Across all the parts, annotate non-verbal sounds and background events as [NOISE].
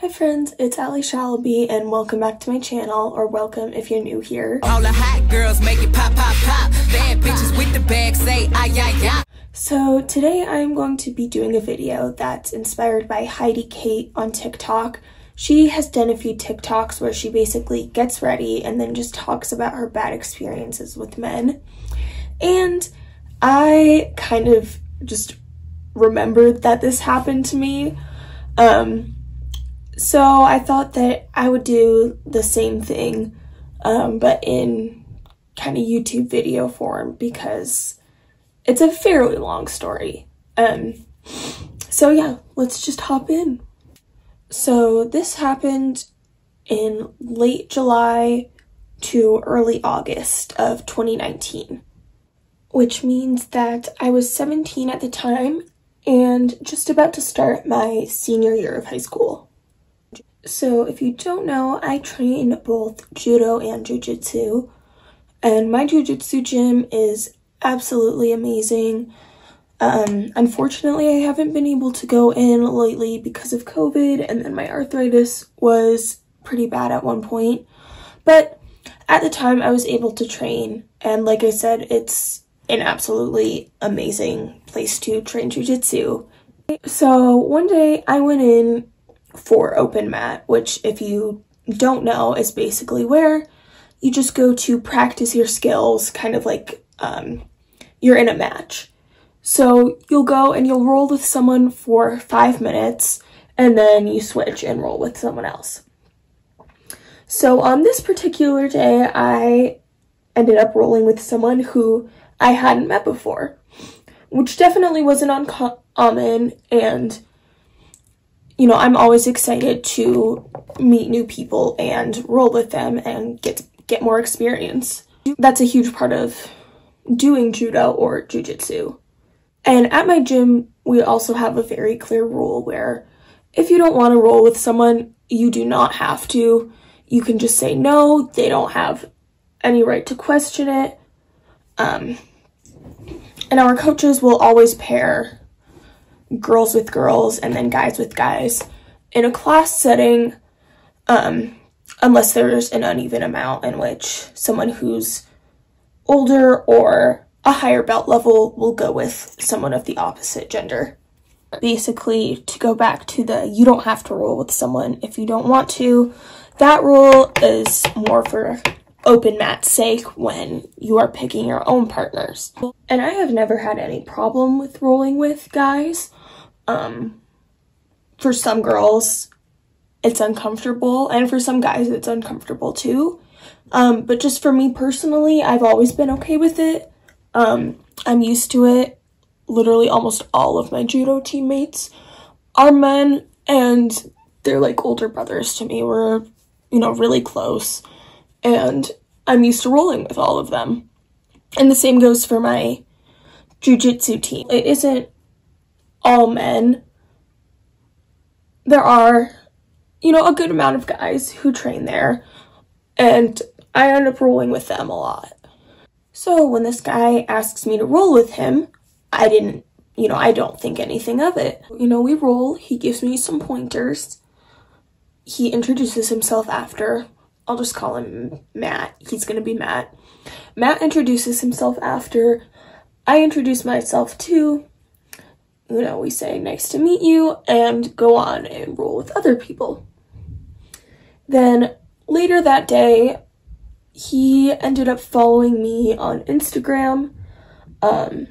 Hi friends, it's Allie Shalaby and welcome back to my channel, or welcome if you're new here. All the hot girls make it pop, pop, pop. Bad bitches with the bag say, ay, ay, ay. So today I'm going to be doing a video that's inspired by Heidi Kate on TikTok. She has done a few TikToks where she basically gets ready and then just talks about her bad experiences with men. And I kind of just remembered that this happened to me. Um, so I thought that I would do the same thing, um, but in kind of YouTube video form because it's a fairly long story. Um, so yeah, let's just hop in. So this happened in late July to early August of 2019, which means that I was 17 at the time and just about to start my senior year of high school. So if you don't know, I train both judo and jujitsu, and my jujitsu gym is absolutely amazing. Um, unfortunately, I haven't been able to go in lately because of COVID, and then my arthritis was pretty bad at one point. But at the time, I was able to train, and like I said, it's an absolutely amazing place to train jujitsu. So one day I went in for open mat, which if you don't know is basically where you just go to practice your skills, kind of like um, you're in a match. So you'll go and you'll roll with someone for five minutes and then you switch and roll with someone else. So on this particular day, I ended up rolling with someone who I hadn't met before, which definitely wasn't uncommon. And, you know, I'm always excited to meet new people and roll with them and get, get more experience. That's a huge part of doing judo or jujitsu. And at my gym, we also have a very clear rule where if you don't want to roll with someone, you do not have to. You can just say no. They don't have any right to question it. Um, and our coaches will always pair girls with girls and then guys with guys in a class setting, um, unless there's an uneven amount in which someone who's older or a higher belt level will go with someone of the opposite gender. Basically, to go back to the you don't have to roll with someone if you don't want to, that rule is more for open mat's sake when you are picking your own partners. And I have never had any problem with rolling with guys. Um, for some girls, it's uncomfortable, and for some guys, it's uncomfortable too. Um, but just for me personally, I've always been okay with it. Um, I'm used to it. Literally almost all of my judo teammates are men and they're like older brothers to me. We're, you know, really close and I'm used to rolling with all of them. And the same goes for my jujitsu team. It isn't all men. There are, you know, a good amount of guys who train there and I end up rolling with them a lot. So when this guy asks me to roll with him, I didn't, you know, I don't think anything of it. You know, we roll, he gives me some pointers. He introduces himself after. I'll just call him Matt. He's gonna be Matt. Matt introduces himself after. I introduce myself too. You know, we say nice to meet you and go on and roll with other people. Then later that day, he ended up following me on Instagram. Um,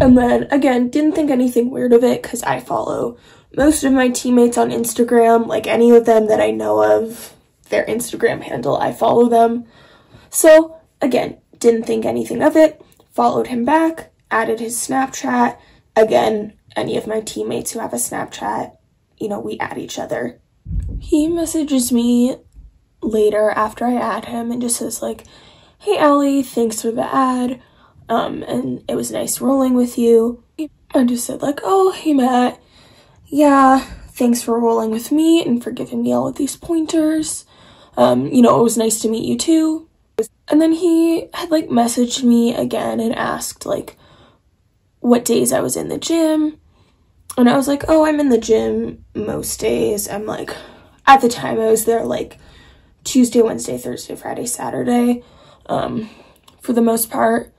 and then again, didn't think anything weird of it because I follow most of my teammates on Instagram, like any of them that I know of, their Instagram handle, I follow them. So again, didn't think anything of it, followed him back, added his Snapchat. Again, any of my teammates who have a Snapchat, you know, we add each other. He messages me later after I add him and just says like, hey Allie, thanks for the ad. Um, and it was nice rolling with you. I just said like, oh, hey Matt, yeah, thanks for rolling with me and for giving me all of these pointers. Um, you know, it was nice to meet you too. And then he had like messaged me again and asked like what days I was in the gym. And I was like, oh, I'm in the gym most days. I'm like, at the time I was there like Tuesday, Wednesday, Thursday, Friday, Saturday, um, for the most part.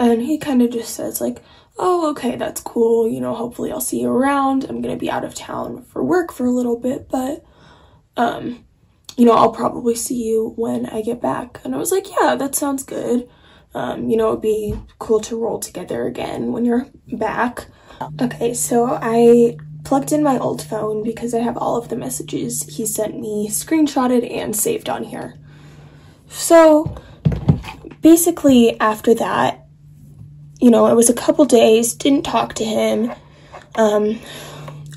And he kind of just says, like, oh, okay, that's cool. You know, hopefully I'll see you around. I'm going to be out of town for work for a little bit, but, um, you know, I'll probably see you when I get back. And I was like, yeah, that sounds good. Um, you know, it'd be cool to roll together again when you're back. Okay, so I plugged in my old phone because I have all of the messages he sent me screenshotted and saved on here. So basically, after that, you know, it was a couple days, didn't talk to him. Um,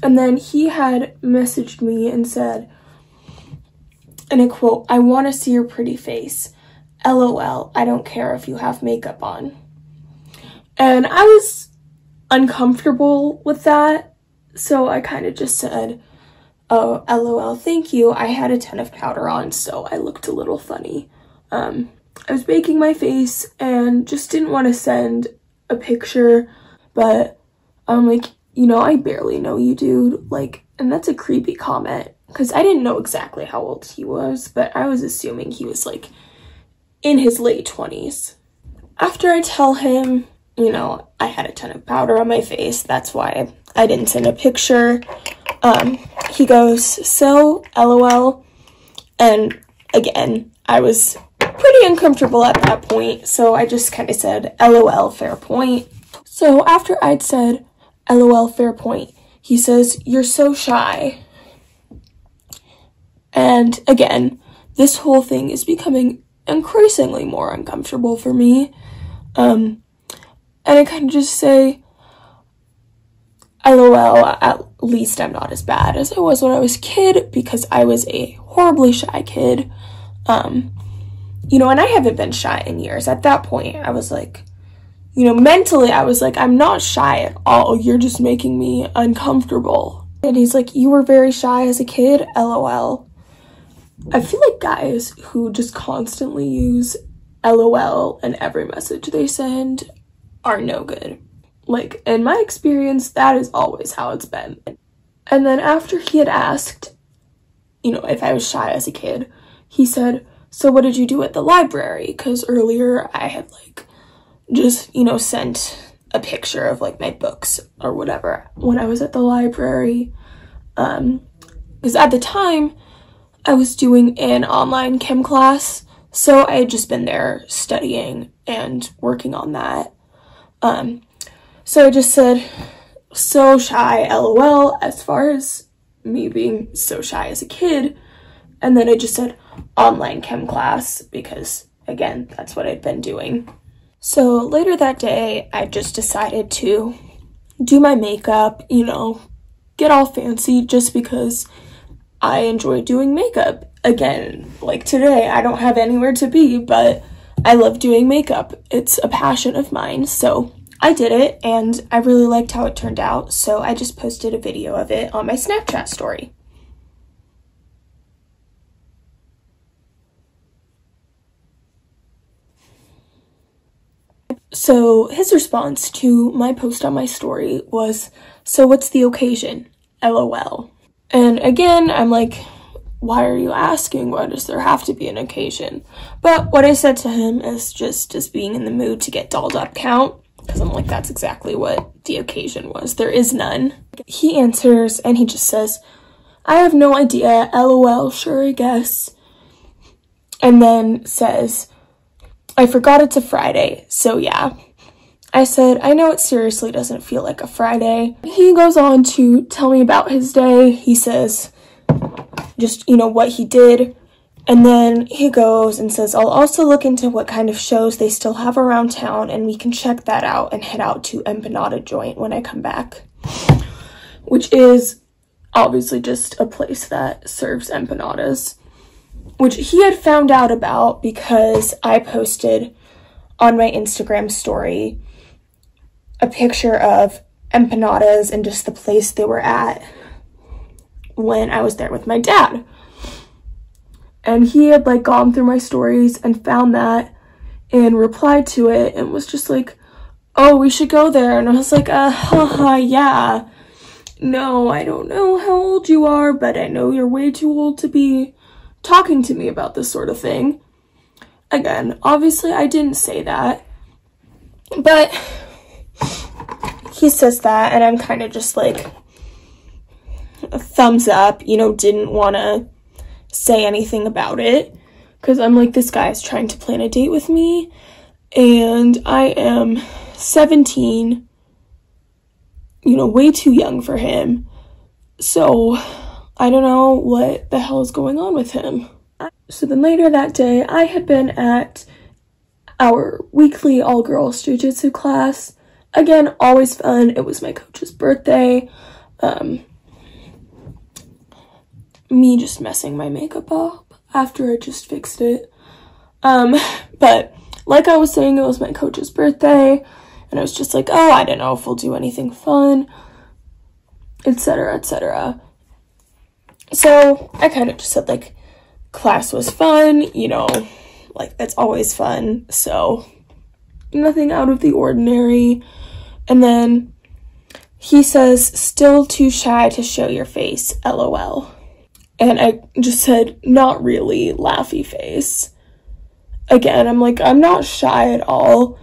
and then he had messaged me and said, and I quote, I want to see your pretty face. LOL, I don't care if you have makeup on. And I was uncomfortable with that, so I kind of just said, oh, LOL, thank you. I had a ton of powder on, so I looked a little funny. Um, I was baking my face and just didn't want to send a picture, but I'm like, you know, I barely know you, dude. Like, and that's a creepy comment because I didn't know exactly how old he was, but I was assuming he was like in his late 20s. After I tell him, you know, I had a ton of powder on my face, that's why I didn't send a picture. Um, he goes, so, lol. And again, I was pretty uncomfortable at that point, so I just kind of said, lol, fair point. So after I'd said, lol, fair point, he says, you're so shy. And again, this whole thing is becoming increasingly more uncomfortable for me. Um, and I kind of just say, LOL, at least I'm not as bad as I was when I was a kid because I was a horribly shy kid. Um, you know, and I haven't been shy in years. At that point, I was like, you know, mentally, I was like, I'm not shy at all. You're just making me uncomfortable. And he's like, You were very shy as a kid? LOL. I feel like guys who just constantly use LOL in every message they send are no good. Like, in my experience, that is always how it's been. And then after he had asked, you know, if I was shy as a kid, he said, So what did you do at the library? Because earlier I had, like, just, you know, sent a picture of, like, my books or whatever when I was at the library. Um, because at the time, I was doing an online chem class, so I had just been there studying and working on that. Um, so I just said, so shy, lol, as far as me being so shy as a kid. And then I just said online chem class because, again, that's what I'd been doing. So later that day, I just decided to do my makeup, you know, get all fancy just because I enjoy doing makeup. Again, like today, I don't have anywhere to be, but I love doing makeup. It's a passion of mine, so I did it and I really liked how it turned out, so I just posted a video of it on my Snapchat story. So his response to my post on my story was, So what's the occasion? LOL. And again, I'm like, why are you asking? Why does there have to be an occasion? But what I said to him is just as being in the mood to get dolled up count. Because I'm like, that's exactly what the occasion was. There is none. He answers and he just says, I have no idea. LOL, sure, I guess. And then says, I forgot it's a Friday, so yeah. I said, I know it seriously doesn't feel like a Friday. He goes on to tell me about his day. He says, just, you know, what he did. And then he goes and says, I'll also look into what kind of shows they still have around town and we can check that out and head out to Empanada Joint when I come back. Which is obviously just a place that serves empanadas. Which he had found out about because I posted on my Instagram story a picture of empanadas and just the place they were at when I was there with my dad. And he had like gone through my stories and found that and replied to it and was just like, oh, we should go there. And I was like, uh, haha, yeah. no, I don't know how old you are, but I know you're way too old to be talking to me about this sort of thing. Again, obviously I didn't say that, but he says that and I'm kind of just like thumbs up, you know, didn't want to say anything about it because I'm like, this guy's trying to plan a date with me and I am 17, you know, way too young for him. So I don't know what the hell is going on with him. So then later that day, I had been at our weekly all girls jujitsu class. Again, always fun. It was my coach's birthday. Um, me just messing my makeup up after I just fixed it. Um, [LAUGHS] but like I was saying, it was my coach's birthday, and I was just like, oh, I don't know if we'll do anything fun, etc., etc. So I kind of just said, like, class was fun, you know, like, it's always fun, so nothing out of the ordinary. And then he says, still too shy to show your face, lol. And I just said, not really, laughy face. Again, I'm like, I'm not shy at all.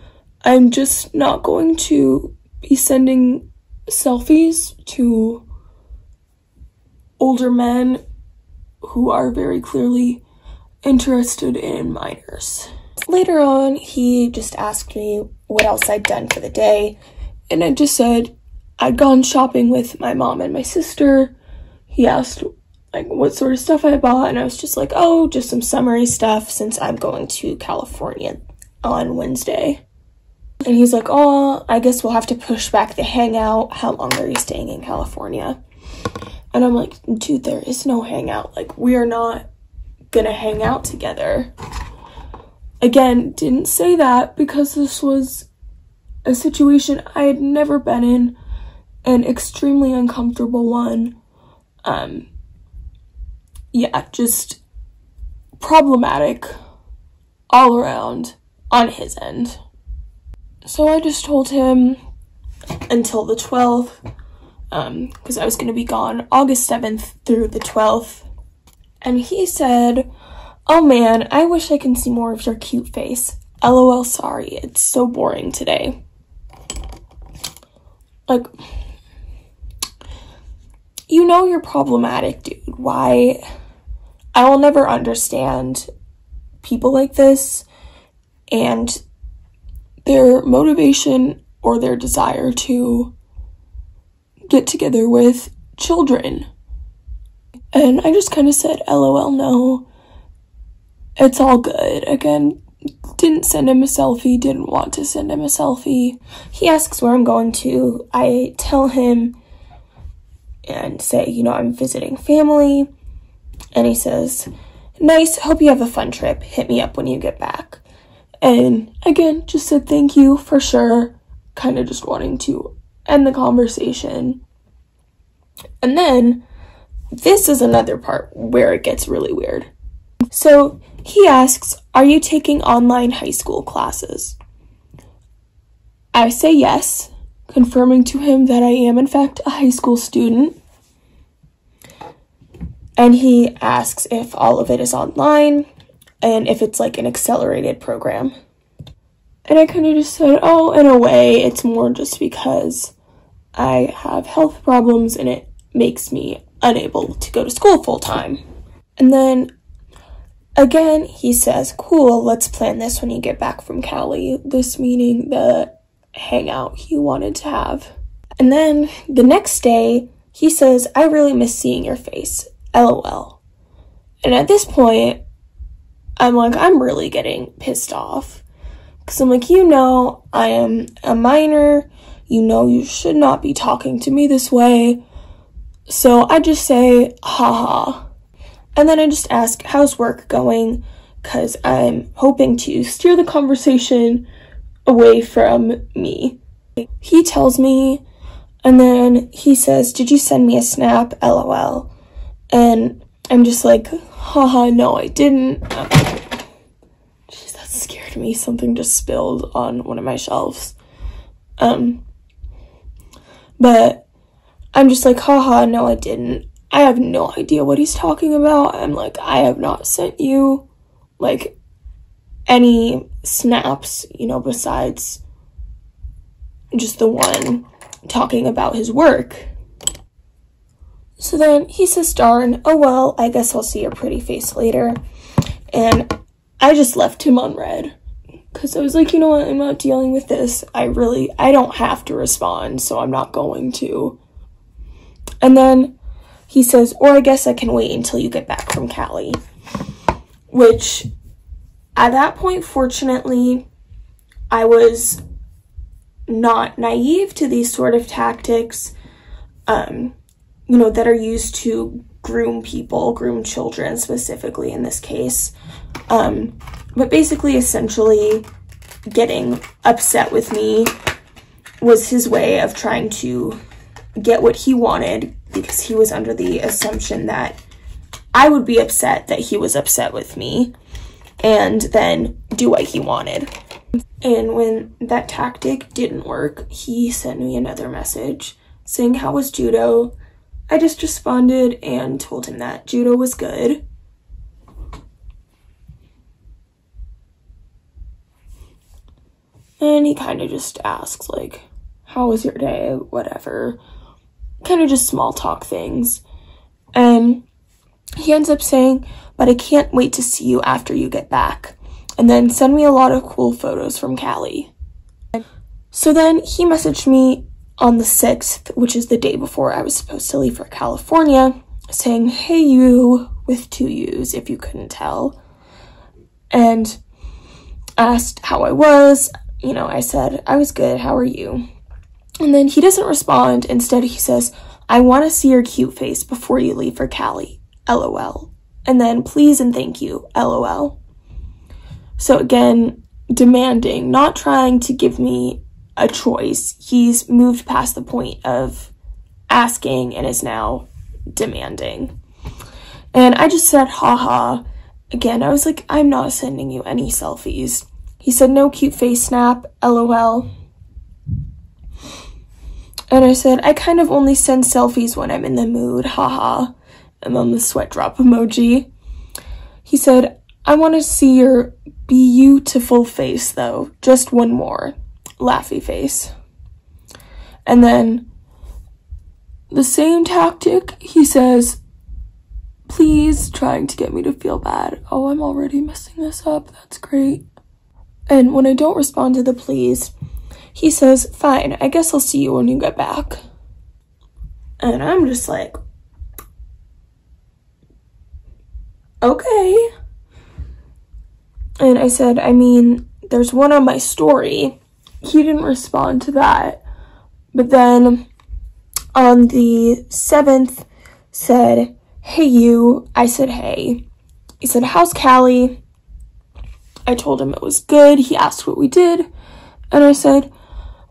I'm just not going to be sending selfies to older men who are very clearly interested in minors. Later on, he just asked me what else I'd done for the day, and I just said I'd gone shopping with my mom and my sister. He asked like what sort of stuff I bought, and I was just like, oh, just some summery stuff since I'm going to California on Wednesday. And he's like, oh, I guess we'll have to push back the hangout. How long are you staying in California? And I'm like, dude, there is no hangout. Like, we are not gonna hang out together. Again, didn't say that because this was a situation I had never been in, an extremely uncomfortable one. Um, yeah, just problematic all around on his end. So I just told him until the 12th, because um, I was going to be gone August 7th through the 12th. And he said, Oh man, I wish I can see more of your cute face. LOL, sorry, it's so boring today. Like, you know you're problematic, dude. Why? I will never understand people like this and their motivation or their desire to get together with children. And I just kind of said, LOL, no. It's all good. Again, didn't send him a selfie, didn't want to send him a selfie. He asks where I'm going to. I tell him and say, you know, I'm visiting family. And he says, Nice, hope you have a fun trip. Hit me up when you get back. And again, just said thank you for sure. Kind of just wanting to end the conversation. And then this is another part where it gets really weird. So he asks, Are you taking online high school classes? I say yes, confirming to him that I am, in fact, a high school student. And he asks if all of it is online and if it's like an accelerated program. And I kind of just said, Oh, in a way, it's more just because I have health problems and it makes me unable to go to school full time. And then again, he says, Cool, let's plan this when you get back from Cali. This meaning the hangout he wanted to have. And then the next day, he says, I really miss seeing your face. LOL. And at this point, I'm like, I'm really getting pissed off. Because I'm like, you know, I am a minor. You know, you should not be talking to me this way. So I just say, haha. And then I just ask, how's work going? Because I'm hoping to steer the conversation away from me. He tells me, and then he says, Did you send me a snap? LOL. And I'm just like, haha, no, I didn't. Jeez, that scared me. Something just spilled on one of my shelves. Um, but I'm just like, haha, no, I didn't. I have no idea what he's talking about. I'm like, I have not sent you like any snaps, you know, besides just the one talking about his work. So then he says, darn, oh well, I guess I'll see your pretty face later. And I just left him on. Because I was like, you know what, I'm not dealing with this. I really, I don't have to respond, so I'm not going to. And then he says, or I guess I can wait until you get back from Cali. Which, at that point, fortunately, I was not naive to these sort of tactics, um, you know, that are used to groom people, groom children specifically in this case. Um, but basically, essentially, getting upset with me was his way of trying to get what he wanted because he was under the assumption that I would be upset that he was upset with me and then do what he wanted. And when that tactic didn't work, he sent me another message saying, How was judo? I just responded and told him that judo was good. And he kind of just asks, like, How was your day? Whatever. Kind of just small talk things. And he ends up saying, But I can't wait to see you after you get back and then send me a lot of cool photos from Cali. So then he messaged me on the 6th, which is the day before I was supposed to leave for California, saying, Hey, you, with two U's, if you couldn't tell, and asked how I was. You know, I said, I was good, how are you? And then he doesn't respond. Instead, he says, I want to see your cute face before you leave for Cali. LOL. And then, please and thank you. LOL. So again, demanding, not trying to give me a choice. He's moved past the point of asking and is now demanding. And I just said, haha. Again, I was like, I'm not sending you any selfies. He said, no cute face snap, lol. And I said, I kind of only send selfies when I'm in the mood, haha. And then the sweat drop emoji. He said, I want to see your beautiful face though. Just one more. Laughy face. And then the same tactic, he says, please trying to get me to feel bad. Oh, I'm already messing this up. That's great. And when I don't respond to the please, he says, fine, I guess I'll see you when you get back. And I'm just like, okay. And I said, I mean, there's one on my story. He didn't respond to that. But then on the 7th said, hey you. I said, hey. He said, how's Cali? I told him it was good. He asked what we did. And I said,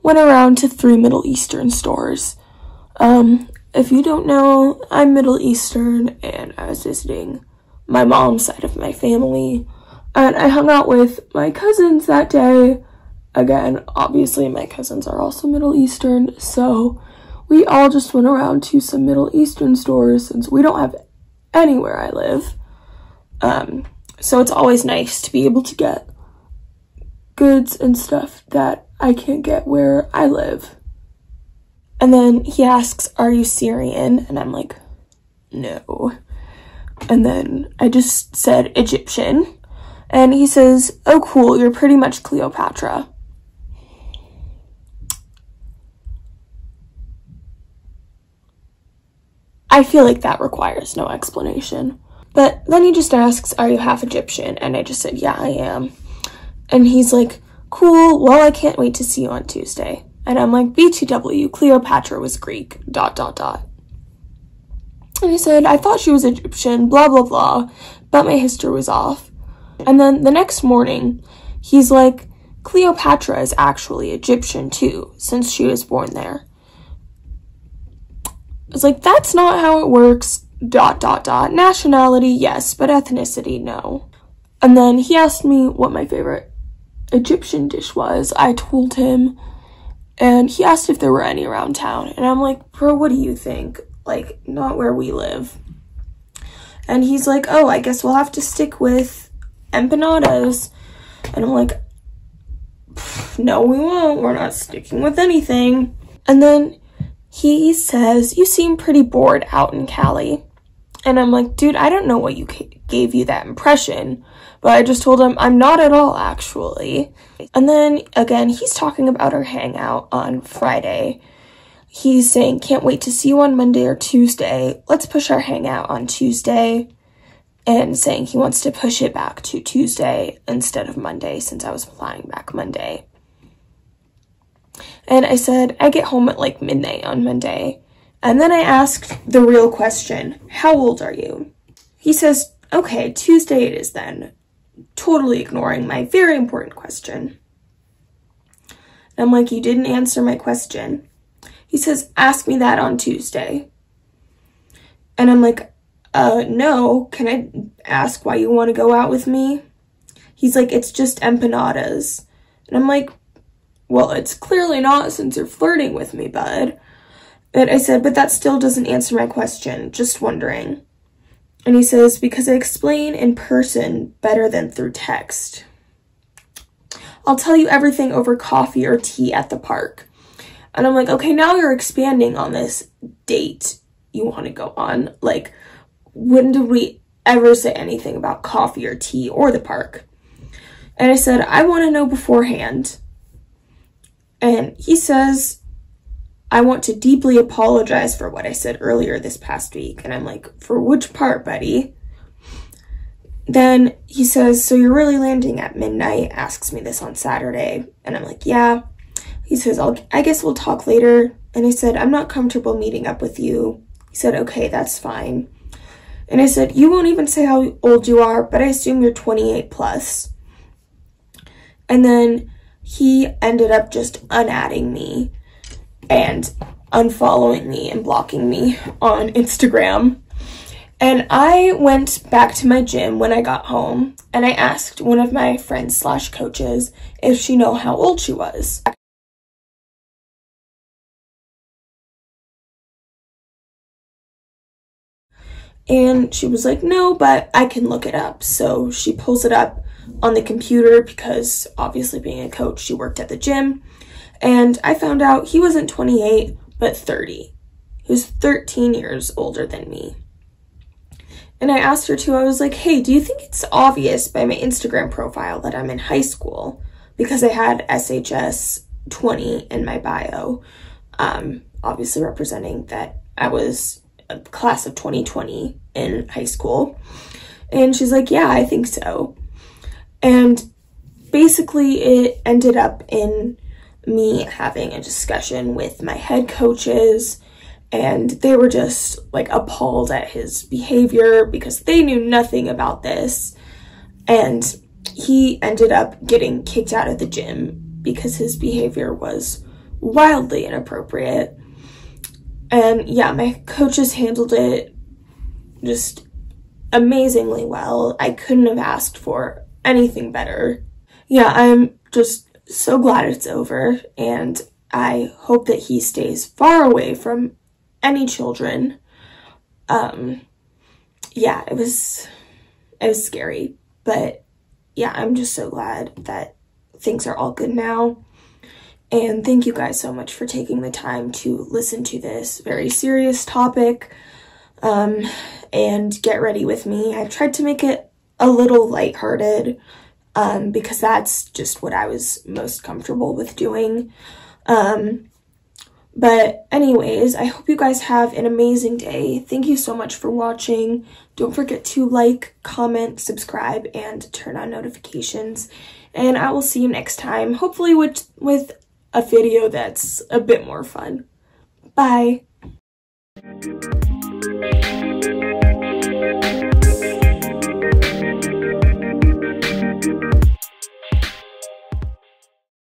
went around to three Middle Eastern stores. Um, if you don't know, I'm Middle Eastern and I was visiting my mom's side of my family. And I hung out with my cousins that day. Again, obviously, my cousins are also Middle Eastern, so we all just went around to some Middle Eastern stores since we don't have anywhere I live. Um, so it's always nice to be able to get goods and stuff that I can't get where I live. And then he asks, Are you Syrian? And I'm like, No. And then I just said Egyptian. And he says, Oh, cool, you're pretty much Cleopatra. I feel like that requires no explanation. But then he just asks, Are you half Egyptian? And I just said, Yeah, I am. And he's like, Cool, well, I can't wait to see you on Tuesday. And I'm like, BTW, Cleopatra was Greek, dot, dot, dot. And he said, I thought she was Egyptian, blah, blah, blah, but my history was off. And then the next morning, he's like, Cleopatra is actually Egyptian too, since she was born there. I was like, that's not how it works. Dot, dot, dot. Nationality, yes, but ethnicity, no. And then he asked me what my favorite Egyptian dish was. I told him, And he asked if there were any around town. And I'm like, bro, what do you think? Like, not where we live. And he's like, oh, I guess we'll have to stick with empanadas. And I'm like, no, we won't. We're not sticking with anything. And then he says, you seem pretty bored out in Cali. And I'm like, dude, I don't know what you gave you that impression. But I just told him I'm not at all, actually. And then again, he's talking about our hangout on Friday. He's saying, can't wait to see you on Monday or Tuesday. Let's push our hangout on Tuesday. And saying he wants to push it back to Tuesday instead of Monday since I was flying back Monday. And I said, I get home at like midnight on Monday. And then I asked the real question, how old are you? He says, okay, Tuesday it is then, totally ignoring my very important question. I'm like, you didn't answer my question. He says, ask me that on Tuesday. And I'm like, uh, no, can I ask why you want to go out with me? He's like, it's just empanadas. And I'm like, well, it's clearly not since you're flirting with me, bud. And I said, but that still doesn't answer my question. Just wondering. And he says, because I explain in person better than through text. I'll tell you everything over coffee or tea at the park. And I'm like, okay, now you're expanding on this date you want to go on. Like, when did we ever say anything about coffee or tea or the park? And I said, I want to know beforehand. And he says, I want to deeply apologize for what I said earlier this past week. And I'm like, for which part, buddy? Then he says, so you're really landing at midnight? Asks me this on Saturday. And I'm like, yeah. He says, I'll, I guess we'll talk later. And I said, I'm not comfortable meeting up with you. He said, okay, that's fine. And I said, you won't even say how old you are, but I assume you're 28 plus. And then he ended up just unadding me and unfollowing me and blocking me on Instagram. And I went back to my gym when I got home and I asked one of my friends slash coaches if she know how old she was. And she was like, no, but I can look it up. So she pulls it up on the computer because obviously being a coach, she worked at the gym. And I found out he wasn't 28, but 30. He was 13 years older than me. And I asked her too, I was like, hey, do you think it's obvious by my Instagram profile that I'm in high school? Because I had SHS 20 in my bio, um, obviously representing that I was a class of 2020 in high school. And she's like, yeah, I think so. And basically, it ended up in me having a discussion with my head coaches and they were just like appalled at his behavior because they knew nothing about this. And he ended up getting kicked out of the gym because his behavior was wildly inappropriate. And yeah my coaches handled it just amazingly well. I couldn't have asked for anything better. Yeah i'm just so glad it's over, and I hope that he stays far away from any children. Um, yeah, it was, it was scary, but yeah, I'm just so glad that things are all good now. And thank you guys so much for taking the time to listen to this very serious topic um, and get ready with me. I tried to make it a little lighthearted um, because that's just what I was most comfortable with doing. Um, but anyways, I hope you guys have an amazing day. Thank you so much for watching. Don't forget to like, comment, subscribe, and turn on notifications. And I will see you next time, hopefully with, with a video that's a bit more fun. Bye.